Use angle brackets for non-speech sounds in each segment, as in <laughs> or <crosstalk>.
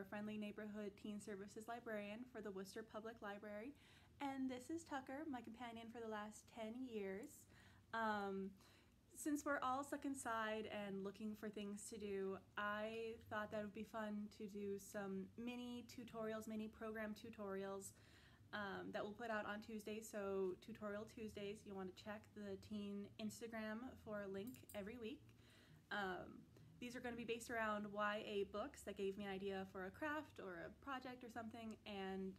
your friendly neighborhood teen services librarian for the Worcester Public Library. And this is Tucker, my companion for the last 10 years. Um, since we're all stuck inside and looking for things to do, I thought that would be fun to do some mini tutorials, mini program tutorials um, that we'll put out on Tuesdays. So Tutorial Tuesdays, you want to check the teen Instagram for a link every week. Um, these are going to be based around YA books that gave me an idea for a craft or a project or something. And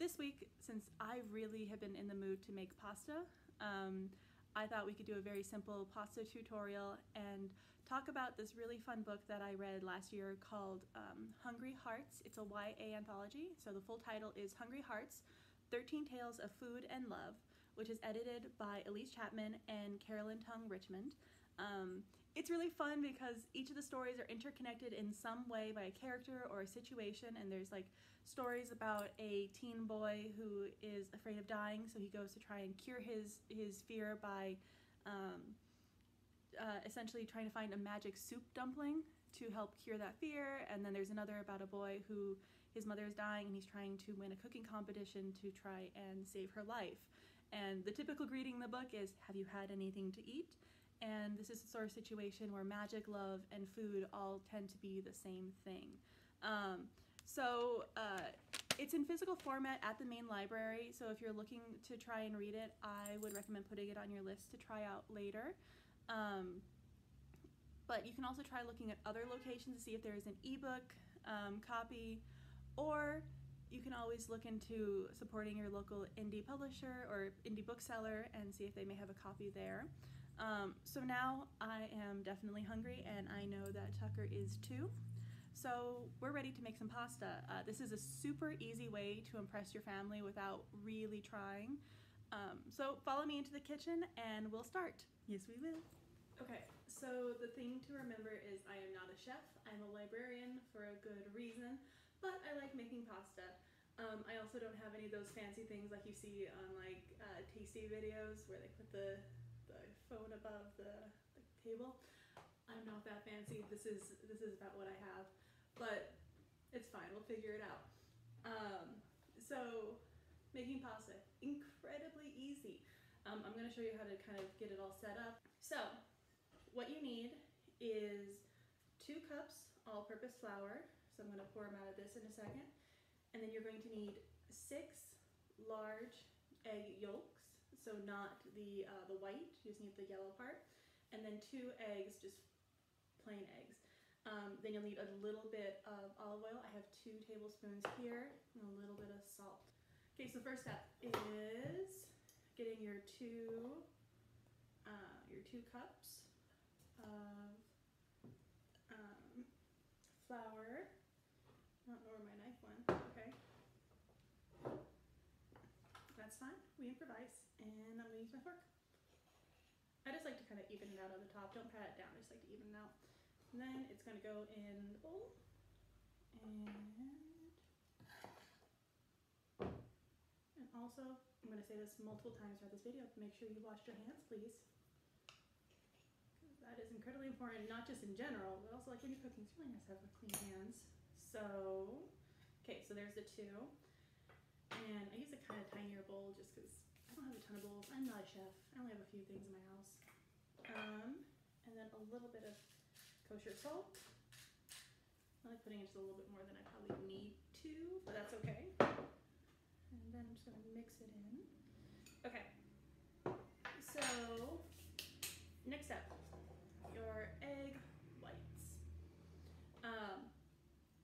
this week, since I really have been in the mood to make pasta, um, I thought we could do a very simple pasta tutorial and talk about this really fun book that I read last year called um, Hungry Hearts. It's a YA anthology, so the full title is Hungry Hearts, 13 Tales of Food and Love, which is edited by Elise Chapman and Carolyn Tung Richmond. Um, it's really fun because each of the stories are interconnected in some way by a character or a situation and there's like stories about a teen boy who is afraid of dying so he goes to try and cure his his fear by um, uh, essentially trying to find a magic soup dumpling to help cure that fear and then there's another about a boy who his mother is dying and he's trying to win a cooking competition to try and save her life. And the typical greeting in the book is have you had anything to eat and this is the sort of situation where magic, love, and food all tend to be the same thing. Um, so uh, it's in physical format at the main library, so if you're looking to try and read it, I would recommend putting it on your list to try out later. Um, but you can also try looking at other locations to see if there is an ebook um, copy, or you can always look into supporting your local indie publisher or indie bookseller and see if they may have a copy there. Um, so now I am definitely hungry and I know that Tucker is too. So we're ready to make some pasta. Uh, this is a super easy way to impress your family without really trying. Um, so follow me into the kitchen and we'll start. Yes, we will. Okay, so the thing to remember is I am not a chef. I'm a librarian for a good reason, but I like making pasta. Um, I also don't have any of those fancy things like you see on like uh, tasty videos where they put the the phone above the, the table. I'm not that fancy. This is this is about what I have, but it's fine. We'll figure it out. Um, so making pasta, incredibly easy. Um, I'm going to show you how to kind of get it all set up. So what you need is two cups all-purpose flour. So I'm going to pour them out of this in a second. And then you're going to need six large egg yolks so not the, uh, the white, you just need the yellow part. And then two eggs, just plain eggs. Um, then you'll need a little bit of olive oil. I have two tablespoons here and a little bit of salt. Okay, so first step is getting your two, uh, your two cups of um, flour. Don't know where my knife went, okay. That's fine, we improvise, and I'm gonna use my fork. I just like to kind of even it out on the top. Don't pat it down, I just like to even it out. And then it's gonna go in the bowl. And, and also, I'm gonna say this multiple times throughout this video, make sure you wash your hands, please. That is incredibly important, not just in general, but also like when you're cooking, it's really nice to have clean hands. So, okay, so there's the two. And I use a kind of tinier bowl just because I don't have a ton of bowls. I'm not a chef. I only have a few things in my house. Um, and then a little bit of kosher salt. I like putting in just a little bit more than I probably need to, but that's okay. And then I'm just gonna mix it in. Okay, so next up, your egg whites. Um,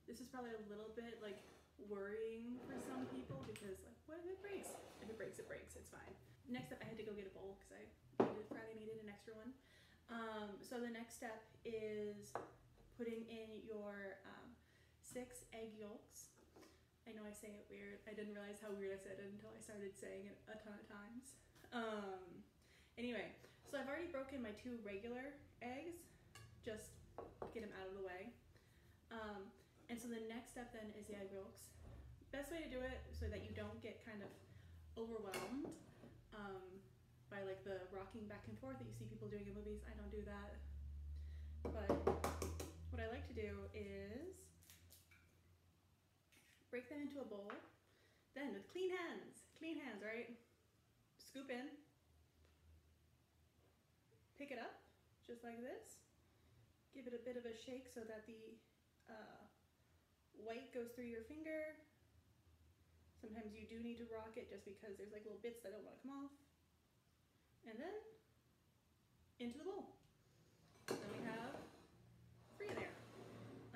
this is probably a little bit like worrying for some people because like what if it breaks? If it breaks it breaks. It's fine. Next up i had to go get a bowl because i needed, friday needed an extra one. Um, so the next step is putting in your um, six egg yolks. I know i say it weird. I didn't realize how weird i said it until i started saying it a ton of times. Um, anyway so i've already broken my two regular eggs. Just get them out of the way. Um, and so the next step then is the egg yolks. Best way to do it so that you don't get kind of overwhelmed um, by like the rocking back and forth that you see people doing in movies. I don't do that. But what I like to do is break that into a bowl. Then with clean hands, clean hands, right? Scoop in, pick it up just like this. Give it a bit of a shake so that the uh, white goes through your finger. Sometimes you do need to rock it just because there's like little bits that don't want to come off. And then into the bowl. Then we have three there.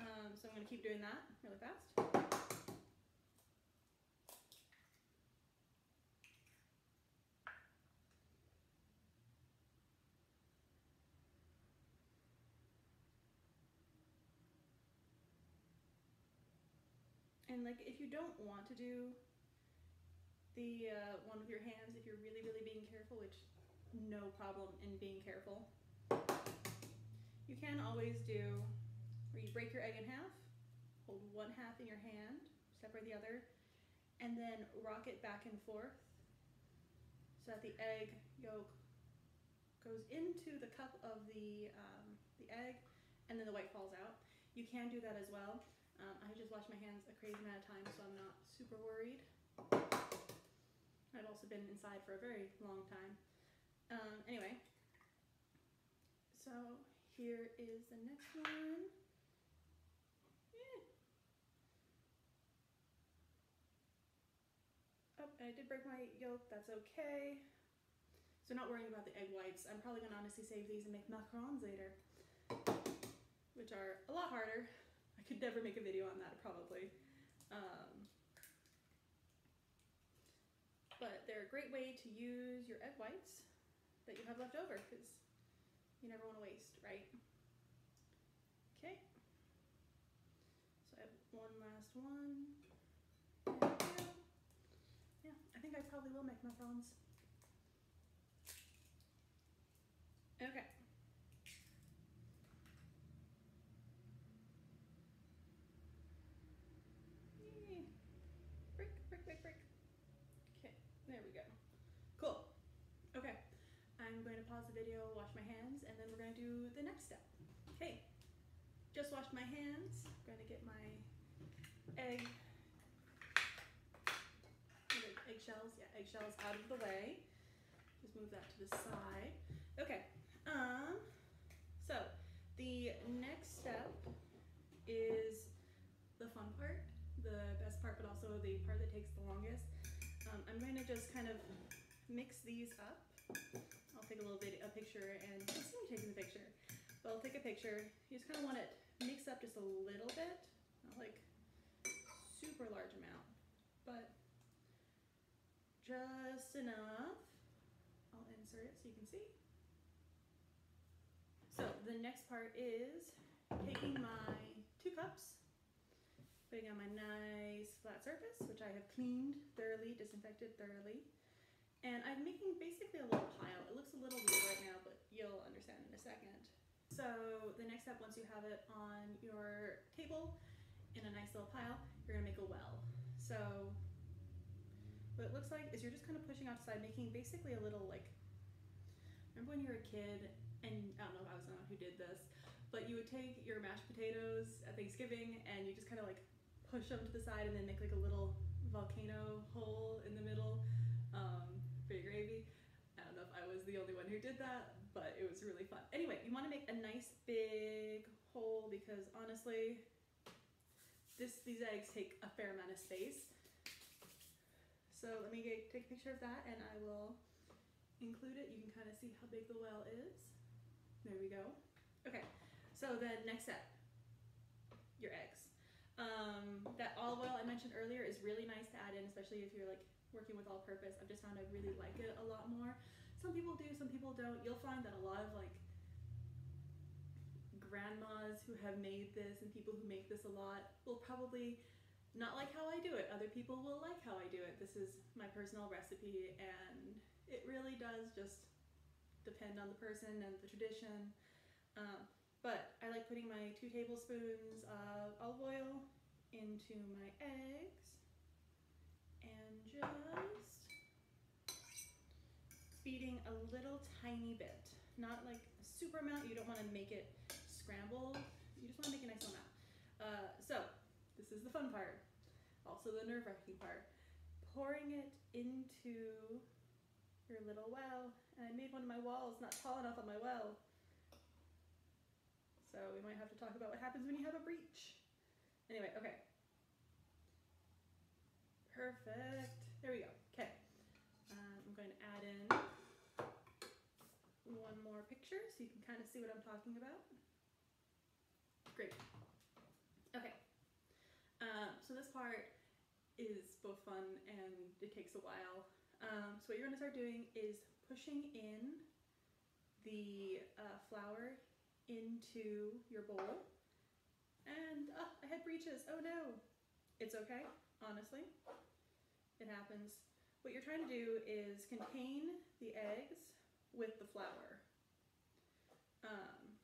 Um, so I'm going to keep doing that really fast. And like if you don't want to do the uh, one with your hands, if you're really, really being careful, which no problem in being careful, you can always do where you break your egg in half, hold one half in your hand, separate the other, and then rock it back and forth so that the egg yolk goes into the cup of the, um, the egg and then the white falls out. You can do that as well. Um, I just washed my hands a crazy amount of times, so I'm not super worried. I've also been inside for a very long time. Um, anyway, so here is the next one. Oh, I did break my yolk, that's okay. So not worrying about the egg whites. I'm probably gonna honestly save these and make macarons later, which are a lot harder. I could never make a video on that probably. Um, but they're a great way to use your egg whites that you have left over because you never want to waste, right? Okay. So I have one last one. Yeah, I think I probably will make macarons. Okay. Yay. Break, break, break, break. Okay, there we go. Cool. Okay, To pause the video, wash my hands, and then we're to do the next step. Okay, just washed my hands. I'm to get my egg, eggshells, yeah, eggshells out of the way. Just move that to the side. Okay, um, so the next step is the fun part, the best part, but also the part that takes the longest. Um, I'm going to just kind of mix these up. Take a little video, a picture, and me taking the picture. But I'll take a picture. You just kind of want it mixed up just a little bit, not like super large amount, but just enough. I'll insert it so you can see. So the next part is taking my two cups, putting on my nice flat surface, which I have cleaned thoroughly, disinfected thoroughly. And I'm making basically a little pile. It looks a little weird right now, but you'll understand in a second. So the next step, once you have it on your table in a nice little pile, you're gonna make a well. So what it looks like is you're just kind of pushing off the side, making basically a little like, remember when you were a kid and I don't know if I was the one who did this, but you would take your mashed potatoes at Thanksgiving and you just kind of like push them to the side and then make like a little volcano hole in the middle um, for your gravy. I don't know if I was the only one who did that, but it was really fun. Anyway, you want to make a nice big hole because honestly, this these eggs take a fair amount of space. So let me get, take a picture of that and I will include it. You can kind of see how big the well is. There we go. Okay, so the next step, your eggs. Um, that olive oil I mentioned earlier is really nice to add in, especially if you're like working with all purpose. I've just found I really like it a lot more. Some people do, some people don't. You'll find that a lot of like grandmas who have made this and people who make this a lot will probably not like how I do it. Other people will like how I do it. This is my personal recipe and it really does just depend on the person and the tradition. Um, but I like putting my two tablespoons of olive oil into my eggs and just beating a little tiny bit. Not like a super amount, you don't want to make it scramble. You just want to make a nice amount. Uh, so, this is the fun part. I'll all. So the nerve wracking part, pouring it into your little well. And I made one of my walls not tall enough on my well. So we might have to talk about what happens when you have a breach. Anyway, okay. Perfect. There we go. Okay. Um, I'm going to add in one more picture so you can kind of see what I'm talking about. Great. Okay. Um, so this part is both fun and it takes a while. Um, so what you're going to start doing is pushing in the uh, flour into your bowl. And oh, I had breaches. Oh no. It's okay, honestly. It happens. What you're trying to do is contain the eggs with the flour. Um,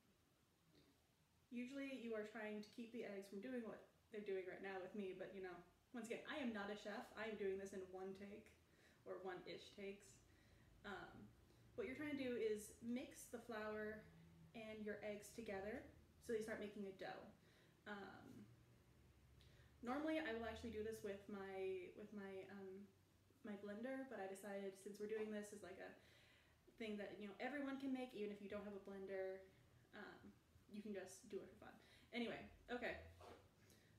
usually you are trying to keep the eggs from doing what they're doing right now with me, but you know, once again, I am not a chef. I am doing this in one take or one-ish takes. Um, what you're trying to do is mix the flour and your eggs together so they start making a dough. Um, normally I will actually do this with my with my um, my blender, but I decided since we're doing this as like a thing that you know everyone can make, even if you don't have a blender, um, you can just do it for fun. Anyway, okay.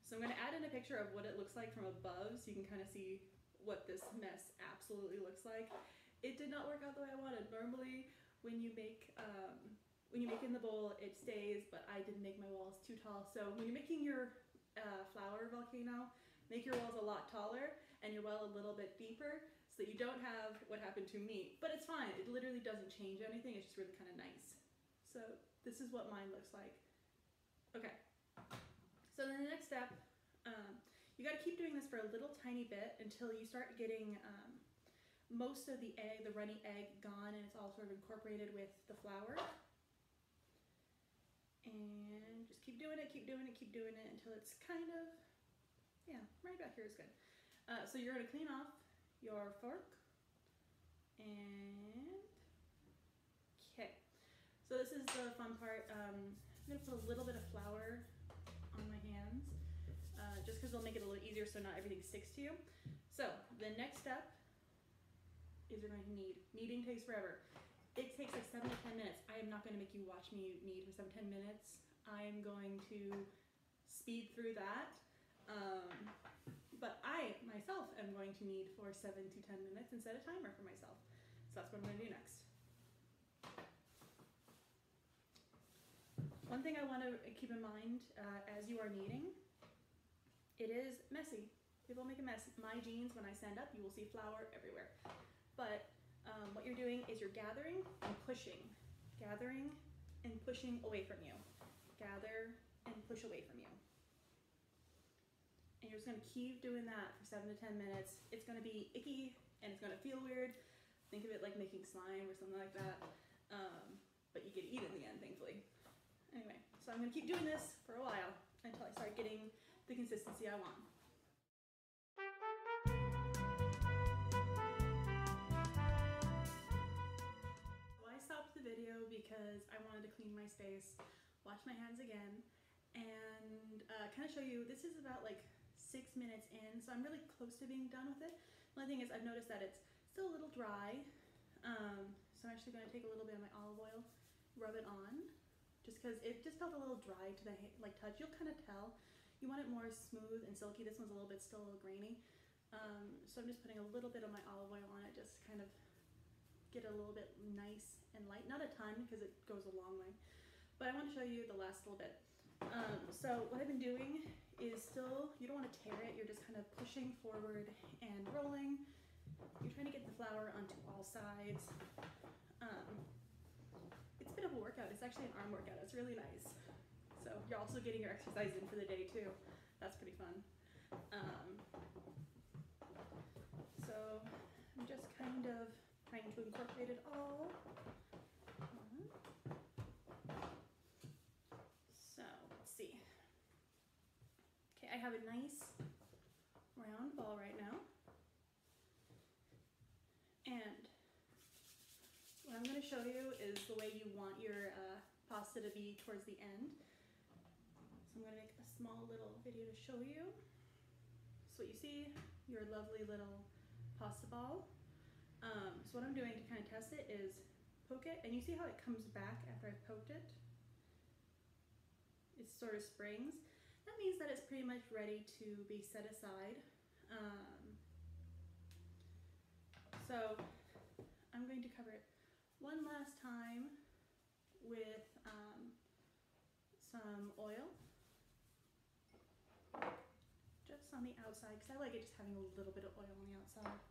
So I'm going to add in a picture of what it looks like from above, so you can kind of see what this mess absolutely looks like. It did not work out the way I wanted. Normally, when you make um, when you make in the bowl, it stays, but I didn't make my walls too tall. So when you're making your uh, flour volcano, make your walls a lot taller and your well a little bit deeper so that you don't have what happened to me. But it's fine. It literally doesn't change anything. It's just really kind of nice. So this is what mine looks like. Okay. So then the next step, um, you got to keep doing this for a little tiny bit until you start getting um, most of the egg, the runny egg, gone and it's all sort of incorporated with the flour. And just keep doing it, keep doing it, keep doing it until it's kind of, yeah, right back here is good. Uh, so you're to clean off your fork. And, okay. So this is the fun part. Um, I'm to put a little bit of flour on my hands, uh, just because it'll make it a little easier so not everything sticks to you. So the next step is you're going to knead. Kneading takes forever. It takes like seven to 10 minutes. I am not going to make you watch me knead for seven, 10 minutes. I am going to speed through that. Um, but I myself am going to knead for seven to 10 minutes and set a timer for myself. So that's what I'm going to do next. One thing I want to keep in mind uh, as you are kneading, it is messy. People make a mess. My jeans, when I stand up, you will see flour everywhere. But um, what you're doing is you're gathering and pushing, gathering and pushing away from you, gather and push away from you. And you're just gonna keep doing that for seven to 10 minutes. It's gonna be icky and it's gonna feel weird. Think of it like making slime or something like that. Um, but you get eat in the end, thankfully. Anyway, so I'm gonna keep doing this for a while until I start getting the consistency I want. Video because I wanted to clean my space, wash my hands again, and uh, kind of show you, this is about like six minutes in, so I'm really close to being done with it. The only thing is I've noticed that it's still a little dry, um, so I'm actually going to take a little bit of my olive oil, rub it on, just because it just felt a little dry to the like touch. You'll kind of tell. You want it more smooth and silky. This one's a little bit still a little grainy. Um, so I'm just putting a little bit of my olive oil on it, just kind of get a little bit nice and light. Not a ton because it goes a long way. But I want to show you the last little bit. Um, so what I've been doing is still, you don't want to tear it, you're just kind of pushing forward and rolling. You're trying to get the flour onto all sides. Um, it's a bit of a workout. It's actually an arm workout. It's really nice. So you're also getting your exercise in for the day too. That's pretty fun. Um, so I'm just kind of trying to incorporate it all. So let's see. Okay, I have a nice round ball right now. And what I'm going to show you is the way you want your uh, pasta to be towards the end. So I'm going to make a small little video to show you. So what you see, your lovely little pasta ball. Um, so what I'm doing to kind of test it is poke it, and you see how it comes back after I've poked it? It sort of springs. That means that it's pretty much ready to be set aside. Um, so I'm going to cover it one last time with um, some oil just on the outside because I like it just having a little bit of oil on the outside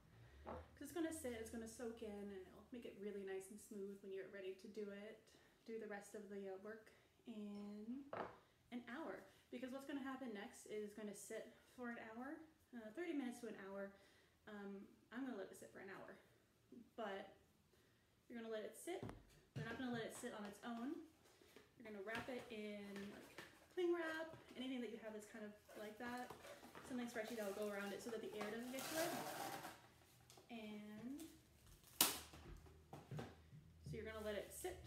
because it's going to sit, it's going to soak in and it'll make it really nice and smooth when you're ready to do it, do the rest of the uh, work in an hour because what's going to happen next is going to sit for an hour, uh, 30 minutes to an hour. Um, I'm going to let it sit for an hour, but you're going to let it sit. You're not going to let it sit on its own. You're going to wrap it in like cling wrap, anything that you have that's kind of like that. Something stretchy that will go around it so that the air doesn't get to it. And so you're to let it sit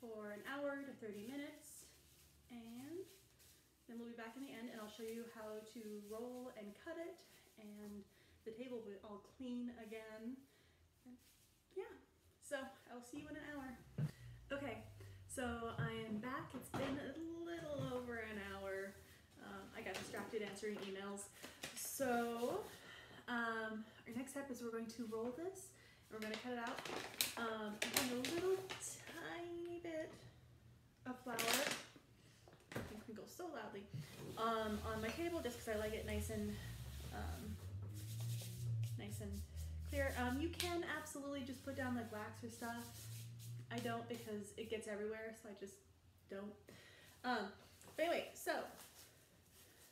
for an hour to 30 minutes. And then we'll be back in the end and I'll show you how to roll and cut it and the table will be all clean again. And yeah, so I'll see you in an hour. Okay, so I am back. It's been a little over an hour. Um, I got distracted answering emails. So um, our next step is we're going to roll this and we're going to cut it out. Um, a little tiny bit of flour go so loudly um, on my table just because I like it nice and um, nice and clear. Um, you can absolutely just put down like wax or stuff. I don't because it gets everywhere, so I just don't. Um, but anyway, so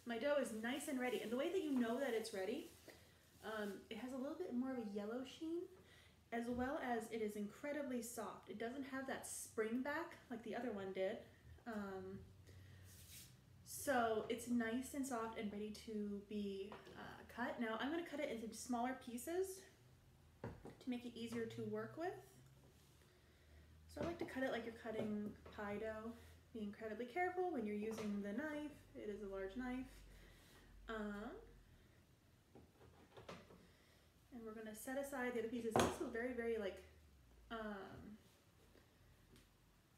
my dough is nice and ready. And the way that you know that it's ready, um, it has a little bit more of a yellow sheen, as well as it is incredibly soft. It doesn't have that spring back like the other one did. Um, so it's nice and soft and ready to be uh, cut. Now I'm going to cut it into smaller pieces to make it easier to work with. So I like to cut it like you're cutting pie dough. Be incredibly careful when you're using the knife. It is a large knife. Um, and we're going to set aside the other pieces. This is very, very like, um,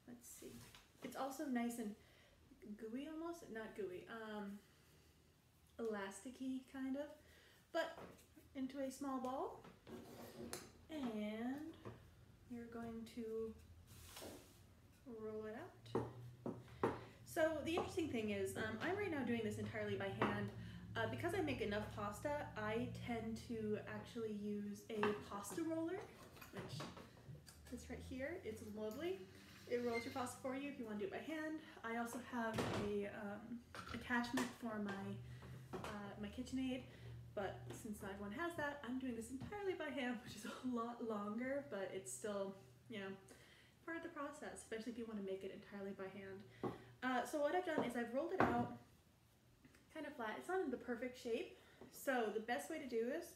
let's see. It's also nice and gooey almost, not gooey, um, elasticy kind of, but into a small ball. And you're going to roll it out. So the interesting thing is, um, I'm right now doing this entirely by hand. Uh, because I make enough pasta, I tend to actually use a pasta roller, which is right here. It's lovely. It rolls your pasta for you if you want to do it by hand. I also have a um, attachment for my uh, my KitchenAid, but since not everyone has that, I'm doing this entirely by hand, <laughs> which is a lot longer, but it's still, you know, part of the process, especially if you want to make it entirely by hand. Uh, so what I've done is I've rolled it out kind of flat. It's not in the perfect shape, so the best way to do this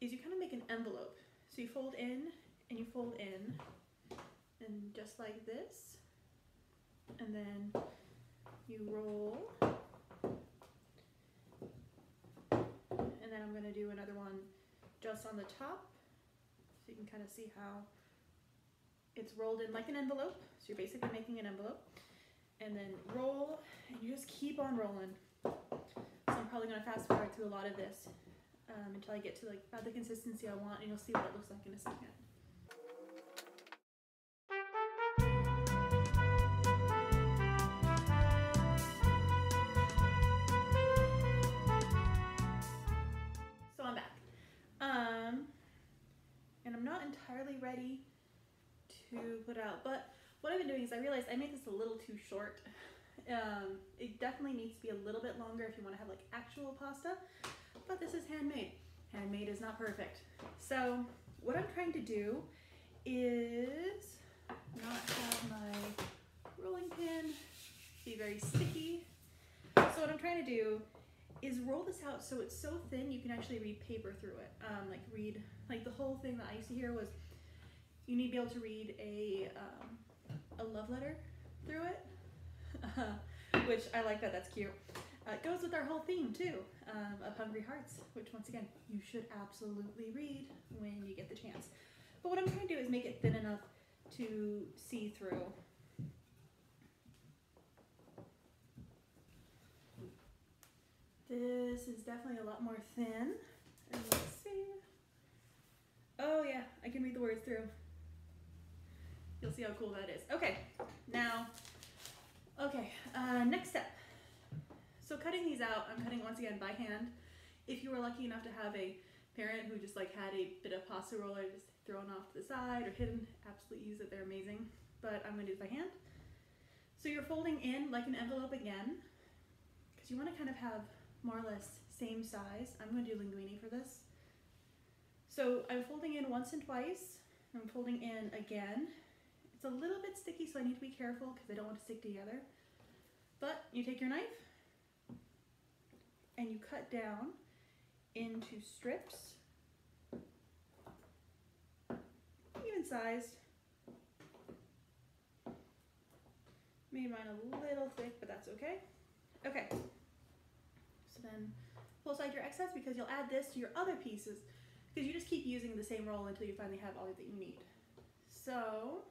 is you kind of make an envelope. So you fold in and you fold in. And just like this. And then you roll. And then I'm going to do another one just on the top. So you can kind of see how it's rolled in like an envelope. So you're basically making an envelope. And then roll and you just keep on rolling probably going to fast forward through a lot of this um, until I get to like about the consistency I want and you'll see what it looks like in a second. So I'm back, and I'm not entirely ready to put out. But what I've been doing is I realized I made this a little too short. <laughs> Um, it definitely needs to be a little bit longer if you want to have like actual pasta, but this is handmade. Handmade is not perfect. So what I'm trying to do is not have my rolling pin be very sticky. So what I'm trying to do is roll this out so it's so thin you can actually read paper through it. Um, like read, like the whole thing that I used to hear was you need to be able to read a, um, a love letter through it, <laughs> which I like that, that's cute. Uh, it goes with our whole theme too um, of Hungry Hearts, which once again you should absolutely read when you get the chance. But what I'm trying to do is make it thin enough to see through. This is definitely a lot more thin. And let's see. Oh yeah, I can read the words through. You'll see how cool that is. Okay, now, okay, uh, next step. So cutting these out, I'm cutting once again by hand. If you were lucky enough to have a parent who just like had a bit of pasta roller just thrown off to the side or hidden, absolutely use it, they're amazing. But I'm gonna do it by hand. So you're folding in like an envelope again, because you wanna kind of have more or less same size. I'm gonna do linguine for this. So I'm folding in once and twice. I'm folding in again. It's a little bit sticky, so I need to be careful because I don't want to stick together. But you take your knife and you cut down into strips, even sized. Made mine a little thick, but that's okay. Okay, so then pull aside your excess because you'll add this to your other pieces because you just keep using the same roll until you finally have all that you need. So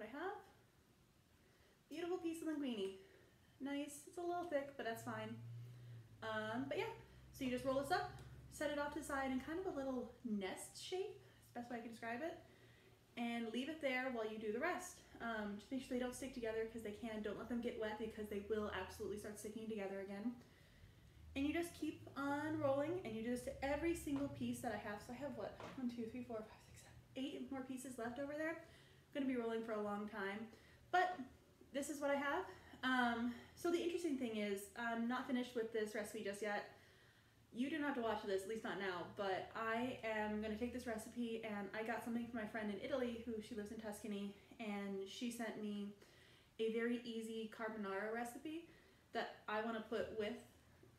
what I have. Beautiful piece of linguine. Nice. It's a little thick, but that's fine. Um, but yeah, so you just roll this up, set it off to the side in kind of a little nest shape. That's the best way I can describe it. And leave it there while you do the rest. Um, just make sure they don't stick together because they can. Don't let them get wet because they will absolutely start sticking together again. And you just keep on rolling and you do this to every single piece that I have. So I have what? One, two, three, four, five, six, seven, eight more pieces left over there going to be rolling for a long time. But this is what I have. Um, so the interesting thing is, I'm not finished with this recipe just yet. You do not have to watch this, at least not now, but I am going to take this recipe and I got something from my friend in Italy who she lives in Tuscany and she sent me a very easy carbonara recipe that I want to put with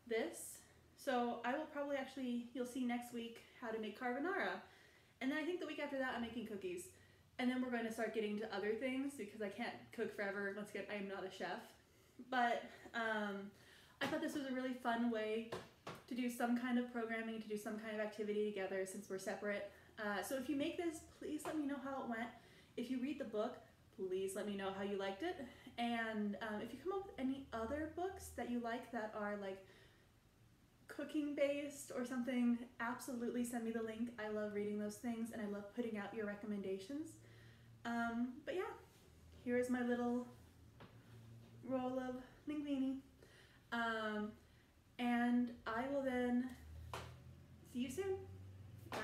this. So I will probably actually, you'll see next week how to make carbonara. And then I think the week after that I'm making cookies. And then we're going to start getting to other things because I can't cook forever. Once again, I am not a chef. But um, I thought this was a really fun way to do some kind of programming, to do some kind of activity together since we're separate. Uh, so if you make this, please let me know how it went. If you read the book, please let me know how you liked it. And um, if you come up with any other books that you like that are like cooking based or something, absolutely send me the link. I love reading those things and I love putting out your recommendations. Um, but yeah, here is my little roll of linguine. Um, and I will then see you soon. Bye.